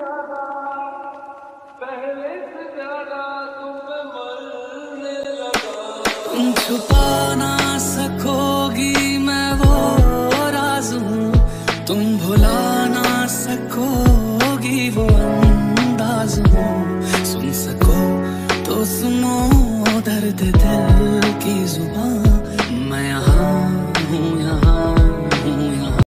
ज़्यादा पहले से ज़्यादा मरने लगा छुपा ना सकोगी, मैं वो राज हूँ। तुम भुला ना सकोगी, वो अंदाज हूँ। सुन सको तो सुनो, दर्द दिल की ज़ुबान।